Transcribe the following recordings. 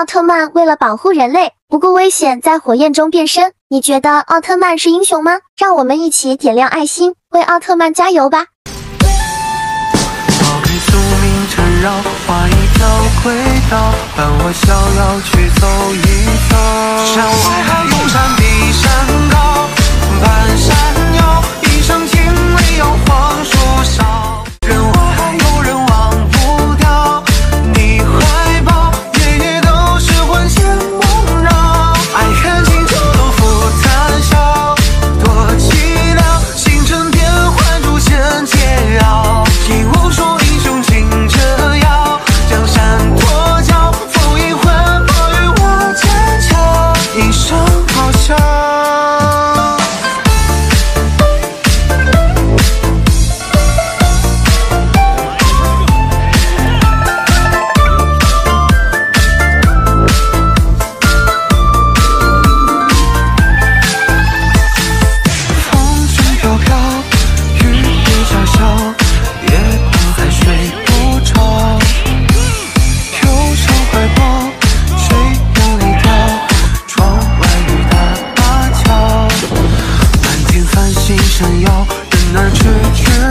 奥特曼为了保护人类，不顾危险在火焰中变身。你觉得奥特曼是英雄吗？让我们一起点亮爱心，为奥特曼加油吧！抛开宿命缠绕，画一条轨道，伴我逍遥去走一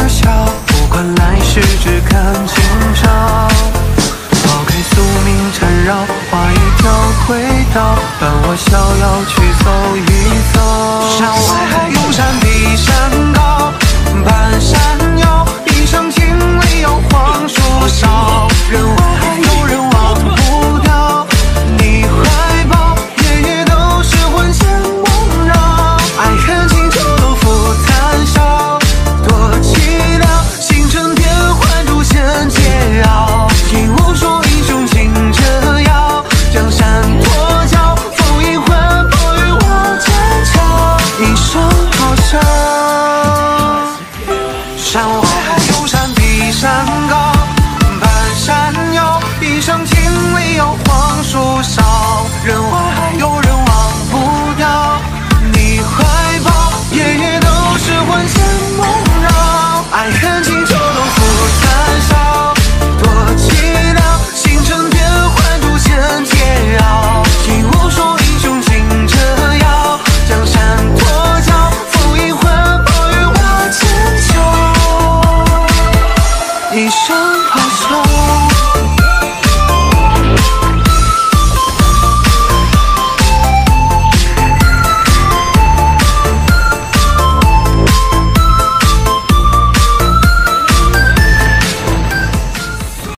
笑。不管来世，只看今朝。抛开宿命缠绕，画一条轨道，伴我逍遥去走一走。山松开手